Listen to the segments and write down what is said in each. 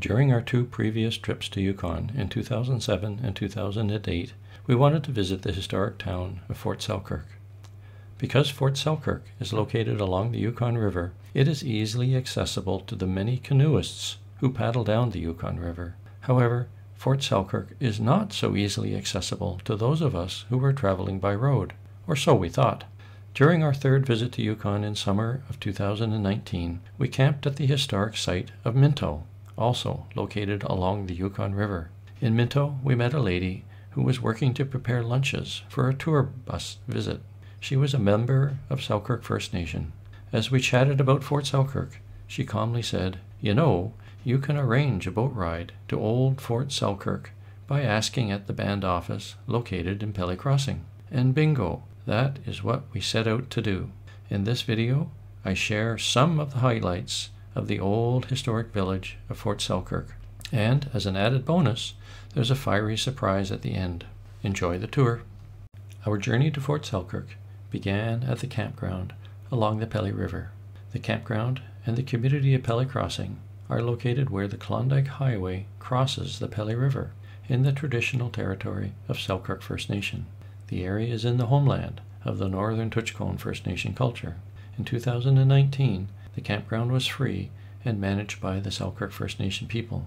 During our two previous trips to Yukon in 2007 and 2008, we wanted to visit the historic town of Fort Selkirk. Because Fort Selkirk is located along the Yukon River, it is easily accessible to the many canoeists who paddle down the Yukon River. However, Fort Selkirk is not so easily accessible to those of us who were traveling by road, or so we thought. During our third visit to Yukon in summer of 2019, we camped at the historic site of Minto, also located along the Yukon River. In Minto, we met a lady who was working to prepare lunches for a tour bus visit. She was a member of Selkirk First Nation. As we chatted about Fort Selkirk, she calmly said, You know, you can arrange a boat ride to Old Fort Selkirk by asking at the band office located in Pelly Crossing. And bingo, that is what we set out to do. In this video, I share some of the highlights of the old historic village of Fort Selkirk. And as an added bonus, there's a fiery surprise at the end. Enjoy the tour. Our journey to Fort Selkirk began at the campground along the Pelly River. The campground and the community of Pelly Crossing are located where the Klondike Highway crosses the Pelly River in the traditional territory of Selkirk First Nation. The area is in the homeland of the Northern Tutchone First Nation culture. In 2019, the campground was free and managed by the Selkirk First Nation people.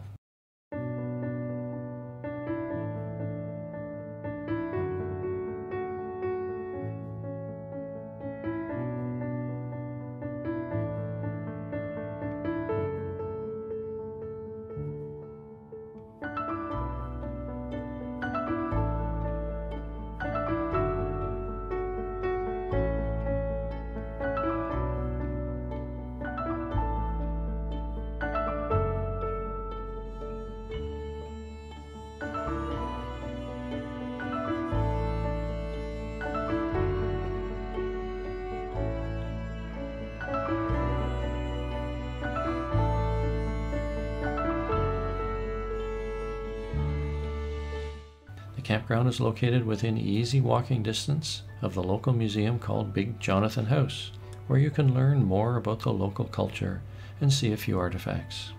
Campground is located within easy walking distance of the local museum called Big Jonathan House, where you can learn more about the local culture and see a few artifacts.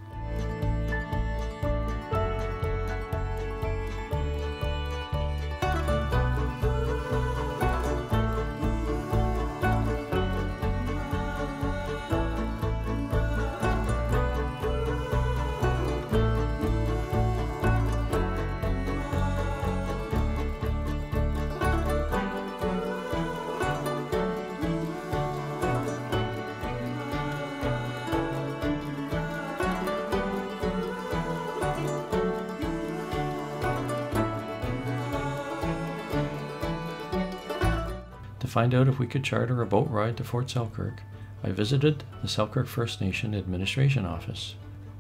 Find out if we could charter a boat ride to Fort Selkirk, I visited the Selkirk First Nation Administration Office.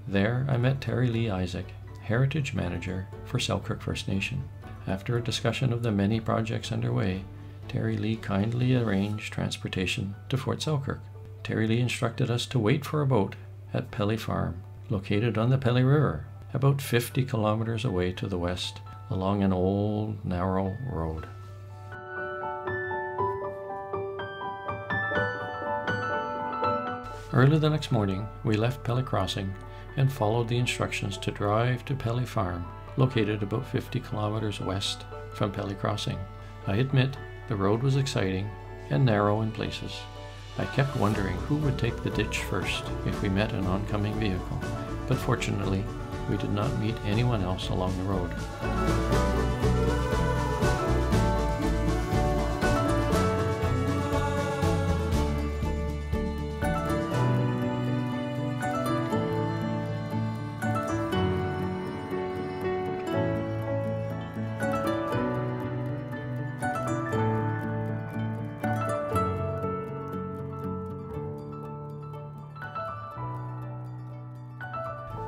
There, I met Teri-Lee Isaac, Heritage Manager for Selkirk First Nation. After a discussion of the many projects underway, Teri-Lee kindly arranged transportation to Fort Selkirk. Teri-Lee instructed us to wait for a boat at Pelly Farm, located on the Pelly River, about 50 kilometers away to the west along an old, narrow road. Early the next morning, we left Pelly Crossing and followed the instructions to drive to Pelly Farm, located about 50 kilometers west from Pelly Crossing. I admit the road was exciting and narrow in places. I kept wondering who would take the ditch first if we met an oncoming vehicle, but fortunately, we did not meet anyone else along the road.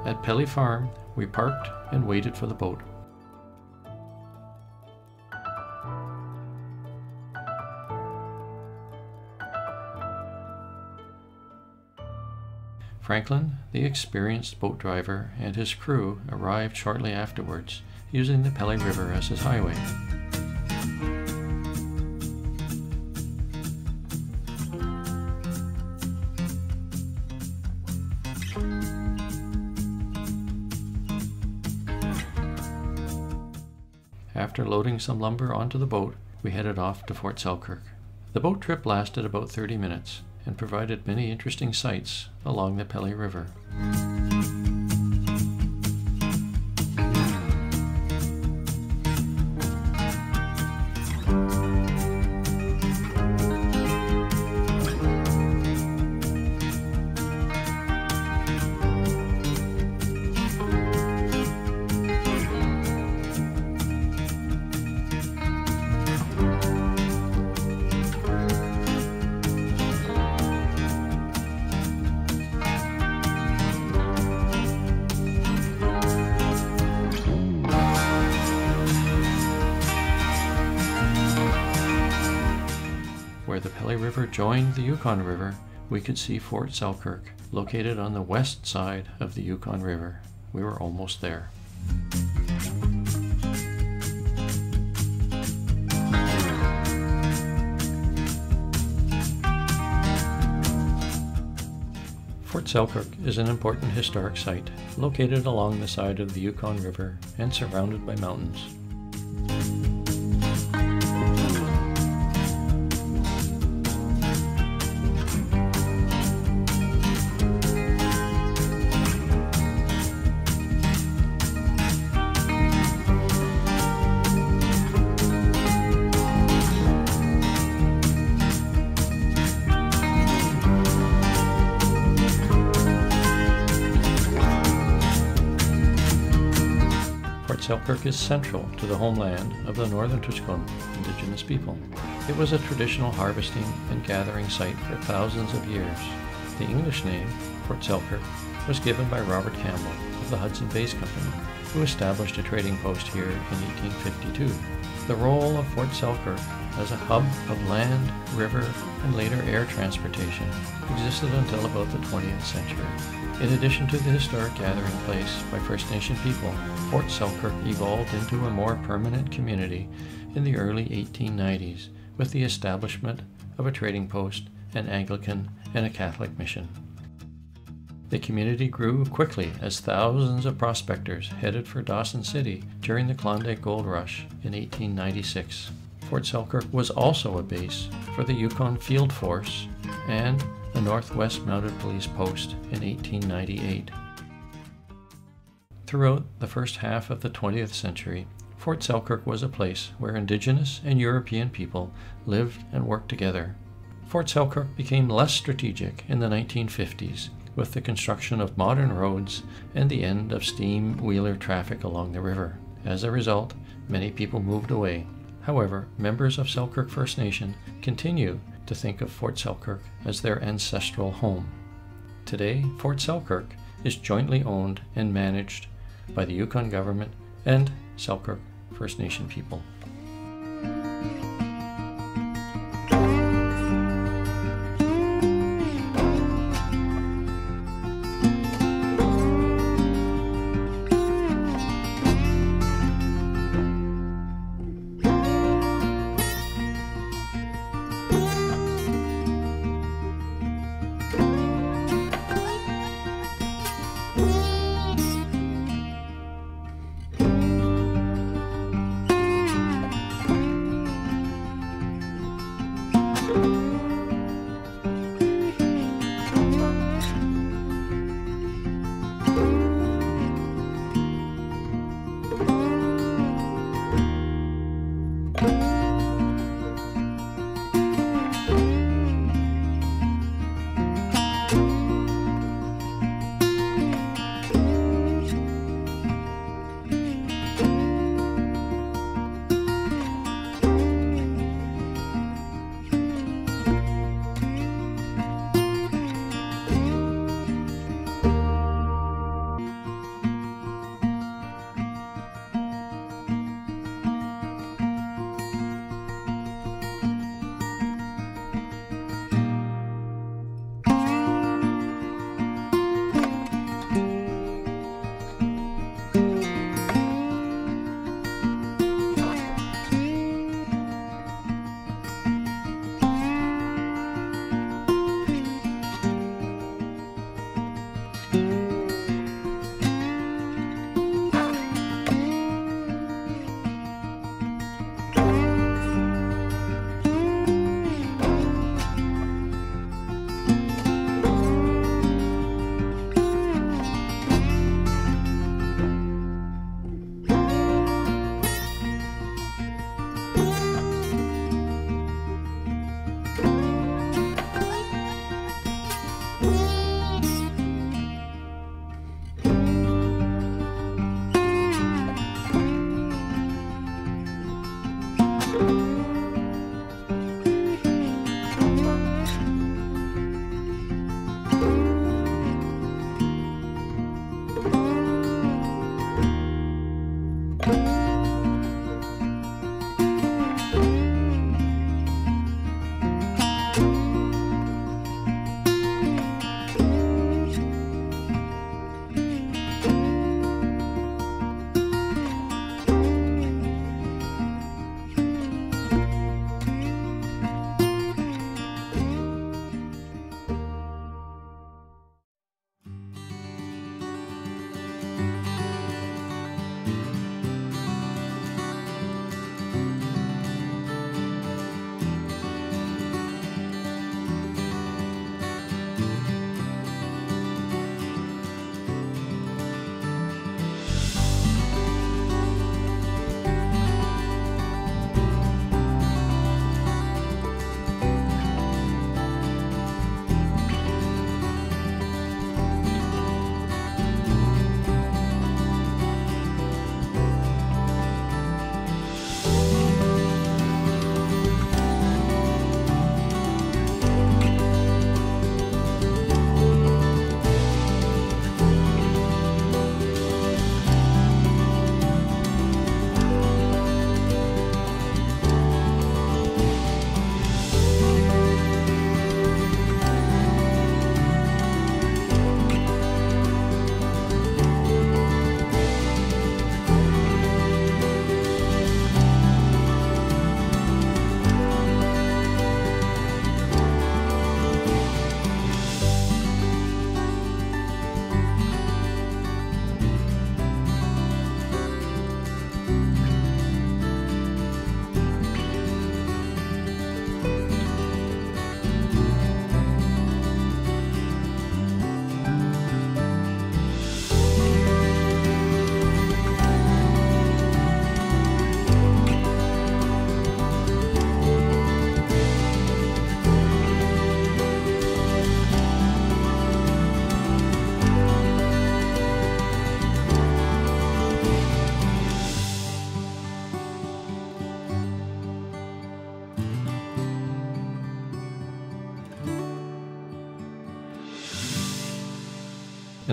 At Pelly Farm, we parked and waited for the boat. Franklin, the experienced boat driver, and his crew arrived shortly afterwards, using the Pelly River as his highway. After loading some lumber onto the boat, we headed off to Fort Selkirk. The boat trip lasted about 30 minutes and provided many interesting sights along the Pelly River. Pelly River joined the Yukon River, we could see Fort Selkirk, located on the west side of the Yukon River. We were almost there. Fort Selkirk is an important historic site, located along the side of the Yukon River and surrounded by mountains. Selkirk is central to the homeland of the Northern Tutchone Indigenous people. It was a traditional harvesting and gathering site for thousands of years. The English name, Fort Selkirk, was given by Robert Campbell of the Hudson Bays Company, who established a trading post here in 1852. The role of Fort Selkirk as a hub of land, river, and later air transportation existed until about the 20th century. In addition to the historic gathering place by First Nation people, Fort Selkirk evolved into a more permanent community in the early 1890s with the establishment of a trading post, an Anglican, and a Catholic mission. The community grew quickly as thousands of prospectors headed for Dawson City during the Klondike Gold Rush in 1896. Fort Selkirk was also a base for the Yukon Field Force and the Northwest Mounted Police Post in 1898. Throughout the first half of the 20th century, Fort Selkirk was a place where Indigenous and European people lived and worked together. Fort Selkirk became less strategic in the 1950s with the construction of modern roads and the end of stern wheeler traffic along the river. As a result, many people moved away. However, members of Selkirk First Nation continue to think of Fort Selkirk as their ancestral home. Today, Fort Selkirk is jointly owned and managed by the Yukon government and Selkirk First Nation people.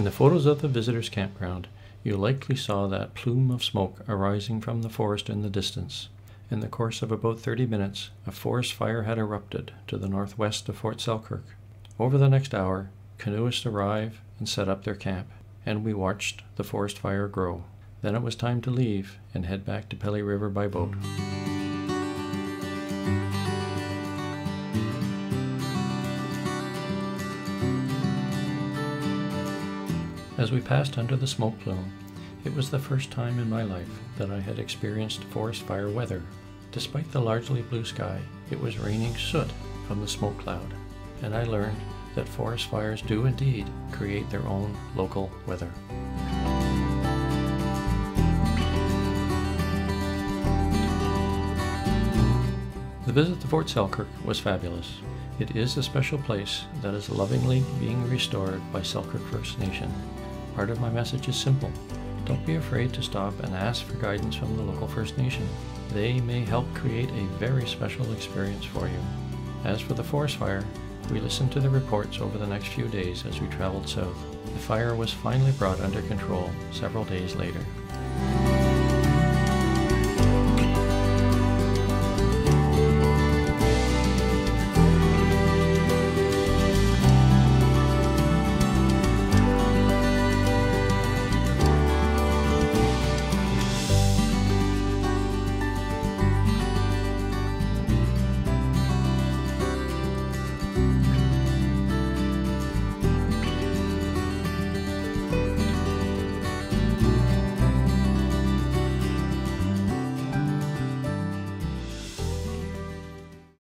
In the photos of the visitors' campground, you likely saw that plume of smoke arising from the forest in the distance. In the course of about 30 minutes, a forest fire had erupted to the northwest of Fort Selkirk. Over the next hour, canoeists arrived and set up their camp, and we watched the forest fire grow. Then it was time to leave and head back to Pelly River by boat. As we passed under the smoke plume, it was the first time in my life that I had experienced forest fire weather. Despite the largely blue sky, it was raining soot from the smoke cloud, and I learned that forest fires do indeed create their own local weather. The visit to Fort Selkirk was fabulous. It is a special place that is lovingly being restored by Selkirk First Nation. Part of my message is simple. Don't be afraid to stop and ask for guidance from the local First Nation. They may help create a very special experience for you. As for the forest fire, we listened to the reports over the next few days as we traveled south. The fire was finally brought under control several days later.